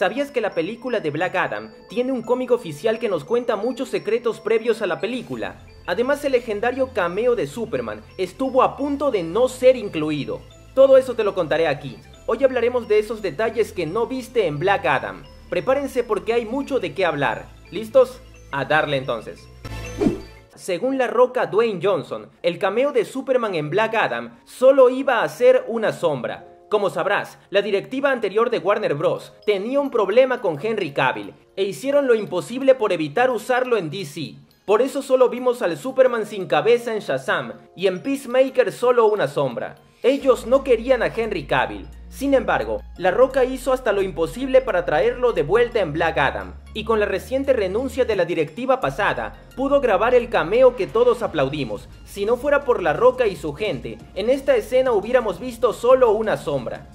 ¿Sabías que la película de Black Adam tiene un cómic oficial que nos cuenta muchos secretos previos a la película? Además, el legendario cameo de Superman estuvo a punto de no ser incluido. Todo eso te lo contaré aquí. Hoy hablaremos de esos detalles que no viste en Black Adam. Prepárense porque hay mucho de qué hablar. ¿Listos? A darle entonces. Según la roca Dwayne Johnson, el cameo de Superman en Black Adam solo iba a ser una sombra. Como sabrás, la directiva anterior de Warner Bros. tenía un problema con Henry Cavill e hicieron lo imposible por evitar usarlo en DC. Por eso solo vimos al Superman sin cabeza en Shazam y en Peacemaker solo una sombra. Ellos no querían a Henry Cavill. Sin embargo, La Roca hizo hasta lo imposible para traerlo de vuelta en Black Adam, y con la reciente renuncia de la directiva pasada, pudo grabar el cameo que todos aplaudimos. Si no fuera por La Roca y su gente, en esta escena hubiéramos visto solo una sombra.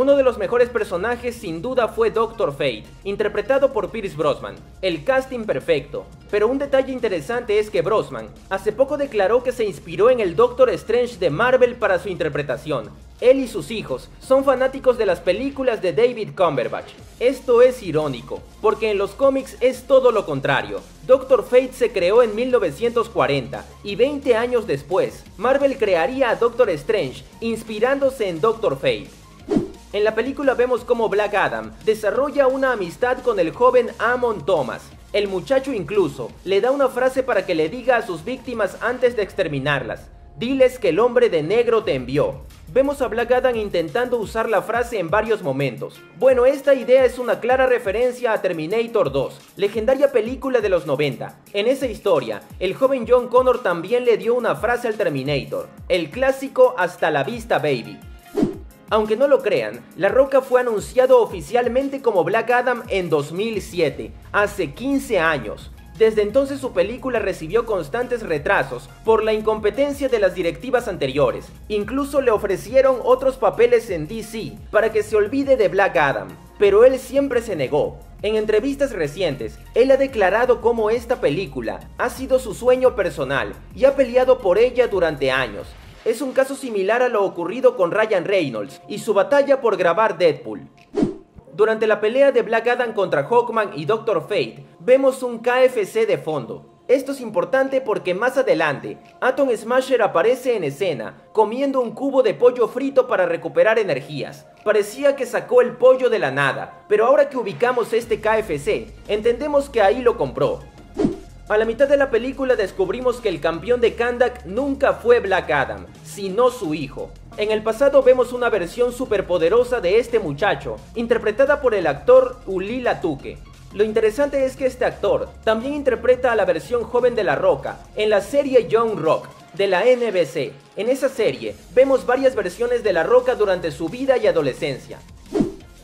Uno de los mejores personajes sin duda fue Doctor Fate, interpretado por Pierce Brosnan. El casting perfecto. Pero un detalle interesante es que Brosnan hace poco declaró que se inspiró en el Doctor Strange de Marvel para su interpretación. Él y sus hijos son fanáticos de las películas de David Cumberbatch. Esto es irónico, porque en los cómics es todo lo contrario. Doctor Fate se creó en 1940 y 20 años después, Marvel crearía a Doctor Strange inspirándose en Doctor Fate. En la película vemos cómo Black Adam desarrolla una amistad con el joven Amon Thomas. El muchacho incluso le da una frase para que le diga a sus víctimas antes de exterminarlas. Diles que el hombre de negro te envió. Vemos a Black Adam intentando usar la frase en varios momentos. Bueno, esta idea es una clara referencia a Terminator 2, legendaria película de los 90. En esa historia, el joven John Connor también le dio una frase al Terminator, el clásico hasta la vista baby. Aunque no lo crean, La Roca fue anunciado oficialmente como Black Adam en 2007, hace 15 años. Desde entonces su película recibió constantes retrasos por la incompetencia de las directivas anteriores. Incluso le ofrecieron otros papeles en DC para que se olvide de Black Adam, pero él siempre se negó. En entrevistas recientes, él ha declarado cómo esta película ha sido su sueño personal y ha peleado por ella durante años, es un caso similar a lo ocurrido con Ryan Reynolds y su batalla por grabar Deadpool. Durante la pelea de Black Adam contra Hawkman y Doctor Fate, vemos un KFC de fondo. Esto es importante porque más adelante, Atom Smasher aparece en escena, comiendo un cubo de pollo frito para recuperar energías. Parecía que sacó el pollo de la nada, pero ahora que ubicamos este KFC, entendemos que ahí lo compró. A la mitad de la película descubrimos que el campeón de Kandak nunca fue Black Adam, sino su hijo. En el pasado vemos una versión superpoderosa de este muchacho, interpretada por el actor Ulila Tuque. Lo interesante es que este actor también interpreta a la versión joven de La Roca en la serie Young Rock de la NBC. En esa serie vemos varias versiones de La Roca durante su vida y adolescencia.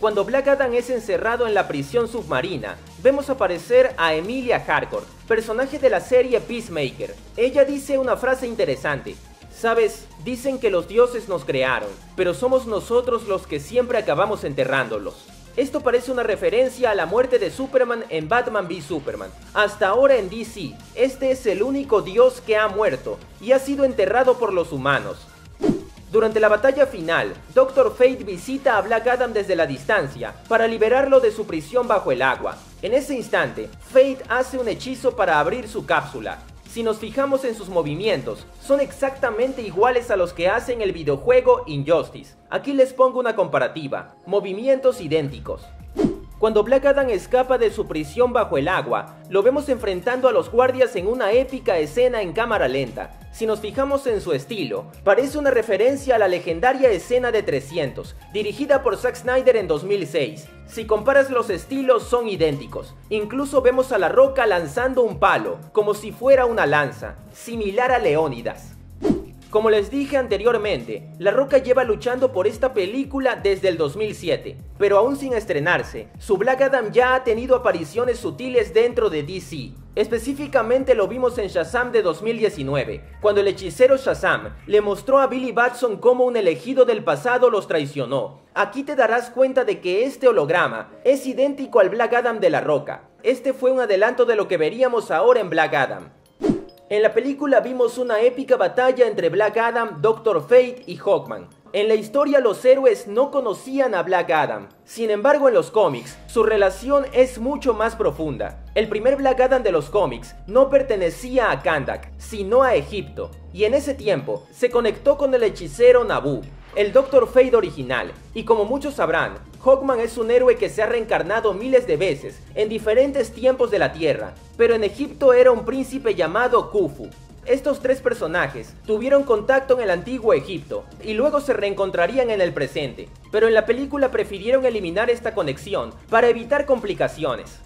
Cuando Black Adam es encerrado en la prisión submarina, vemos aparecer a Emilia Harcourt, personaje de la serie Peacemaker. Ella dice una frase interesante. Sabes, dicen que los dioses nos crearon, pero somos nosotros los que siempre acabamos enterrándolos. Esto parece una referencia a la muerte de Superman en Batman v Superman. Hasta ahora en DC, este es el único dios que ha muerto y ha sido enterrado por los humanos. Durante la batalla final, Doctor Fate visita a Black Adam desde la distancia para liberarlo de su prisión bajo el agua. En ese instante, Fate hace un hechizo para abrir su cápsula. Si nos fijamos en sus movimientos, son exactamente iguales a los que hace en el videojuego Injustice. Aquí les pongo una comparativa, movimientos idénticos. Cuando Black Adam escapa de su prisión bajo el agua, lo vemos enfrentando a los guardias en una épica escena en cámara lenta. Si nos fijamos en su estilo, parece una referencia a la legendaria escena de 300, dirigida por Zack Snyder en 2006. Si comparas los estilos son idénticos. Incluso vemos a La Roca lanzando un palo, como si fuera una lanza, similar a Leónidas. Como les dije anteriormente, La Roca lleva luchando por esta película desde el 2007, pero aún sin estrenarse, su Black Adam ya ha tenido apariciones sutiles dentro de DC. Específicamente lo vimos en Shazam de 2019, cuando el hechicero Shazam le mostró a Billy Batson cómo un elegido del pasado los traicionó. Aquí te darás cuenta de que este holograma es idéntico al Black Adam de La Roca. Este fue un adelanto de lo que veríamos ahora en Black Adam. En la película vimos una épica batalla entre Black Adam, Doctor Fate y Hawkman. En la historia los héroes no conocían a Black Adam. Sin embargo, en los cómics, su relación es mucho más profunda. El primer Black Adam de los cómics no pertenecía a Kandak, sino a Egipto. Y en ese tiempo, se conectó con el hechicero Nabu, el Dr. Fate original. Y como muchos sabrán, Hawkman es un héroe que se ha reencarnado miles de veces en diferentes tiempos de la Tierra, pero en Egipto era un príncipe llamado Khufu. Estos tres personajes tuvieron contacto en el antiguo Egipto y luego se reencontrarían en el presente, pero en la película prefirieron eliminar esta conexión para evitar complicaciones.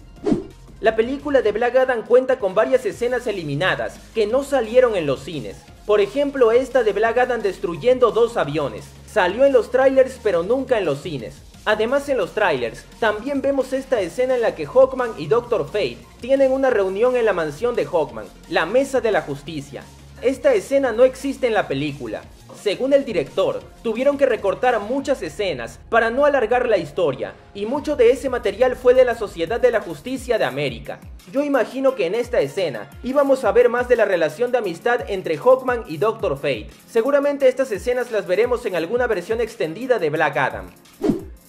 La película de Black Adam cuenta con varias escenas eliminadas que no salieron en los cines. Por ejemplo, esta de Black Adam destruyendo dos aviones. Salió en los trailers pero nunca en los cines. Además en los trailers, también vemos esta escena en la que Hawkman y Doctor Fate tienen una reunión en la mansión de Hawkman, la Mesa de la Justicia. Esta escena no existe en la película. Según el director, tuvieron que recortar muchas escenas para no alargar la historia, y mucho de ese material fue de la Sociedad de la Justicia de América. Yo imagino que en esta escena íbamos a ver más de la relación de amistad entre Hawkman y Doctor Fate. Seguramente estas escenas las veremos en alguna versión extendida de Black Adam.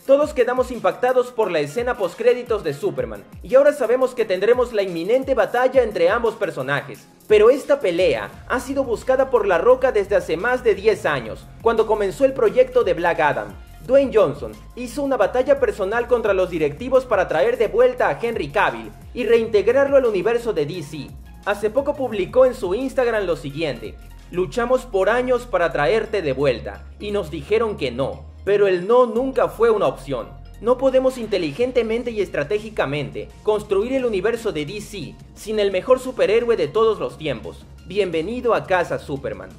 Todos quedamos impactados por la escena postcréditos de Superman, y ahora sabemos que tendremos la inminente batalla entre ambos personajes. Pero esta pelea ha sido buscada por La Roca desde hace más de 10 años, cuando comenzó el proyecto de Black Adam. Dwayne Johnson hizo una batalla personal contra los directivos para traer de vuelta a Henry Cavill y reintegrarlo al universo de DC. Hace poco publicó en su Instagram lo siguiente, luchamos por años para traerte de vuelta, y nos dijeron que no, pero el no nunca fue una opción. No podemos inteligentemente y estratégicamente construir el universo de DC sin el mejor superhéroe de todos los tiempos. Bienvenido a casa Superman.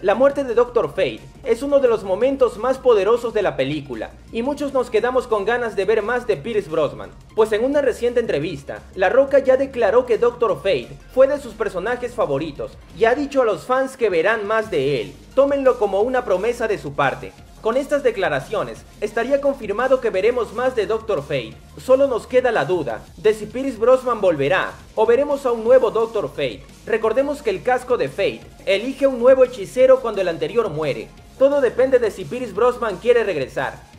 La muerte de Doctor Fate es uno de los momentos más poderosos de la película, y muchos nos quedamos con ganas de ver más de Pierce Brosnan, pues en una reciente entrevista, La Roca ya declaró que Doctor Fate fue de sus personajes favoritos, y ha dicho a los fans que verán más de él, tómenlo como una promesa de su parte. Con estas declaraciones, estaría confirmado que veremos más de Doctor Fate. Solo nos queda la duda de si Pierce Brosnan volverá o veremos a un nuevo Doctor Fate. Recordemos que el casco de Fate elige un nuevo hechicero cuando el anterior muere. Todo depende de si Pierce Brosnan quiere regresar.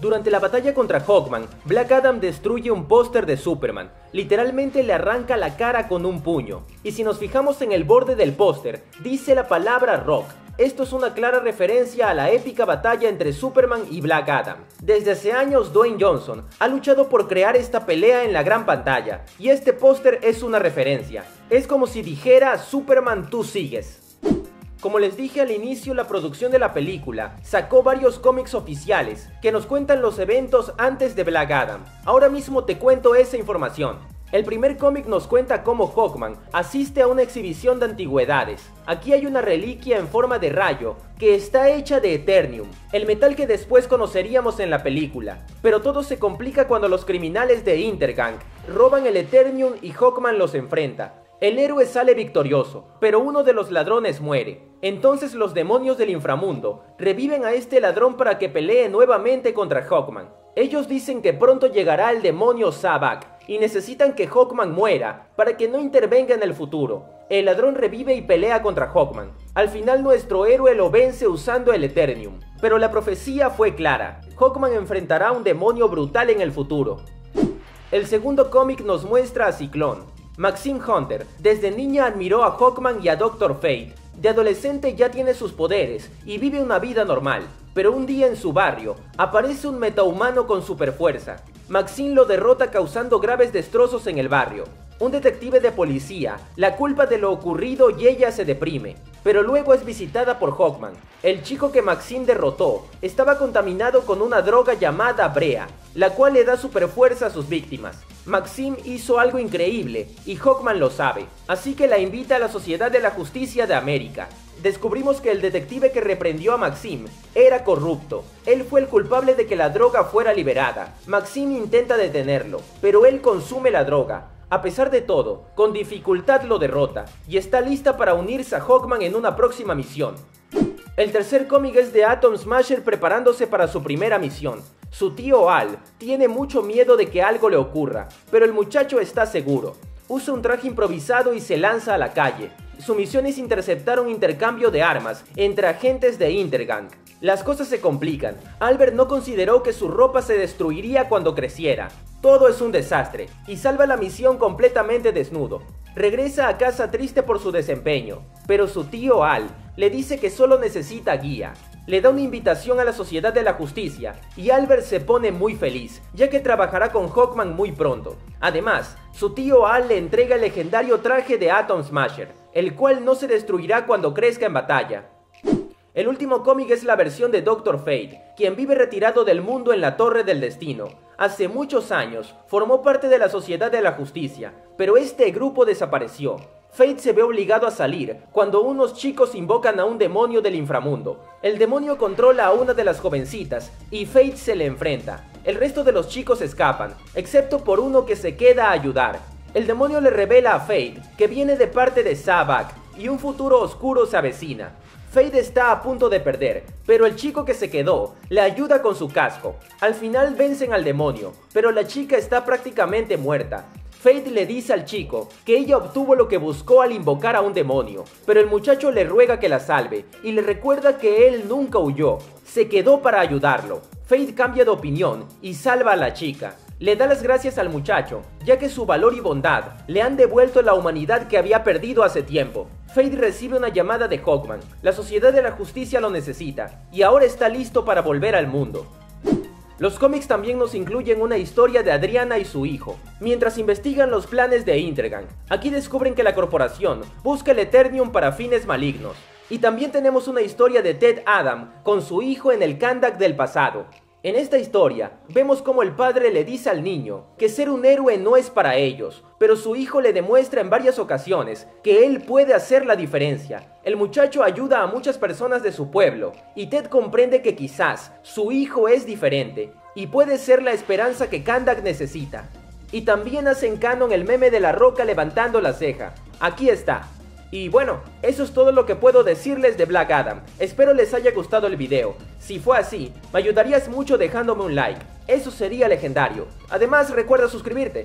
Durante la batalla contra Hawkman, Black Adam destruye un póster de Superman. Literalmente le arranca la cara con un puño. Y si nos fijamos en el borde del póster, dice la palabra Rock. Esto es una clara referencia a la épica batalla entre Superman y Black Adam. Desde hace años Dwayne Johnson ha luchado por crear esta pelea en la gran pantalla, y este póster es una referencia. Es como si dijera Superman tú sigues. Como les dije al inicio, la producción de la película sacó varios cómics oficiales que nos cuentan los eventos antes de Black Adam. Ahora mismo te cuento esa información. El primer cómic nos cuenta cómo Hawkman asiste a una exhibición de antigüedades. Aquí hay una reliquia en forma de rayo que está hecha de Eternium, el metal que después conoceríamos en la película. Pero todo se complica cuando los criminales de Intergang roban el Eternium y Hawkman los enfrenta. El héroe sale victorioso, pero uno de los ladrones muere. Entonces los demonios del inframundo reviven a este ladrón para que pelee nuevamente contra Hawkman. Ellos dicen que pronto llegará el demonio Sabak y necesitan que Hawkman muera para que no intervenga en el futuro. El ladrón revive y pelea contra Hawkman. Al final nuestro héroe lo vence usando el Eternium. Pero la profecía fue clara. Hawkman enfrentará a un demonio brutal en el futuro. El segundo cómic nos muestra a Ciclón. Maxine Hunter desde niña admiró a Hawkman y a Doctor Fate. De adolescente ya tiene sus poderes y vive una vida normal, pero un día en su barrio aparece un metahumano con superfuerza. Maxine lo derrota causando graves destrozos en el barrio. Un detective de policía la culpa de lo ocurrido y ella se deprime, pero luego es visitada por Hawkman. El chico que Maxine derrotó estaba contaminado con una droga llamada Brea, la cual le da superfuerza a sus víctimas. Maxine hizo algo increíble y Hawkman lo sabe, así que la invita a la Sociedad de la Justicia de América. Descubrimos que el detective que reprendió a Maxime era corrupto. Él fue el culpable de que la droga fuera liberada. Maxime intenta detenerlo, pero él consume la droga. A pesar de todo, con dificultad lo derrota y está lista para unirse a Hawkman en una próxima misión. El tercer cómic es de Atom Smasher preparándose para su primera misión. Su tío Al tiene mucho miedo de que algo le ocurra, pero el muchacho está seguro. usa un traje improvisado y se lanza a la calle. Su misión es interceptar un intercambio de armas entre agentes de Intergang. Las cosas se complican. Albert no consideró que su ropa se destruiría cuando creciera. Todo es un desastre y salva la misión completamente desnudo. Regresa a casa triste por su desempeño, pero su tío Al le dice que solo necesita guía. Le da una invitación a la Sociedad de la Justicia y Albert se pone muy feliz, ya que trabajará con Hawkman muy pronto. Además, su tío Al le entrega el legendario traje de Atom Smasher, el cual no se destruirá cuando crezca en batalla. El último cómic es la versión de Doctor Fate, quien vive retirado del mundo en la Torre del Destino. Hace muchos años formó parte de la Sociedad de la Justicia, pero este grupo desapareció. Fate se ve obligado a salir cuando unos chicos invocan a un demonio del inframundo. El demonio controla a una de las jovencitas y Fate se le enfrenta. El resto de los chicos escapan, excepto por uno que se queda a ayudar. El demonio le revela a Fate que viene de parte de Sabak y un futuro oscuro se avecina. Fate está a punto de perder, pero el chico que se quedó le ayuda con su casco. Al final vencen al demonio, pero la chica está prácticamente muerta. Fate le dice al chico que ella obtuvo lo que buscó al invocar a un demonio, pero el muchacho le ruega que la salve y le recuerda que él nunca huyó, se quedó para ayudarlo. Fate cambia de opinión y salva a la chica. Le da las gracias al muchacho, ya que su valor y bondad le han devuelto la humanidad que había perdido hace tiempo. Fate recibe una llamada de Hawkman, la Sociedad de la Justicia lo necesita, y ahora está listo para volver al mundo. Los cómics también nos incluyen una historia de Adriana y su hijo, mientras investigan los planes de Intergang. Aquí descubren que la corporación busca el Eternium para fines malignos. Y también tenemos una historia de Ted Adam con su hijo en el Kandak del pasado. En esta historia, vemos cómo el padre le dice al niño que ser un héroe no es para ellos, pero su hijo le demuestra en varias ocasiones que él puede hacer la diferencia. El muchacho ayuda a muchas personas de su pueblo, y Ted comprende que quizás su hijo es diferente, y puede ser la esperanza que Kandak necesita. Y también hacen canon el meme de la roca levantando la ceja. Aquí está, y bueno, eso es todo lo que puedo decirles de Black Adam. Espero les haya gustado el video. Si fue así, me ayudarías mucho dejándome un like. Eso sería legendario. Además, recuerda suscribirte.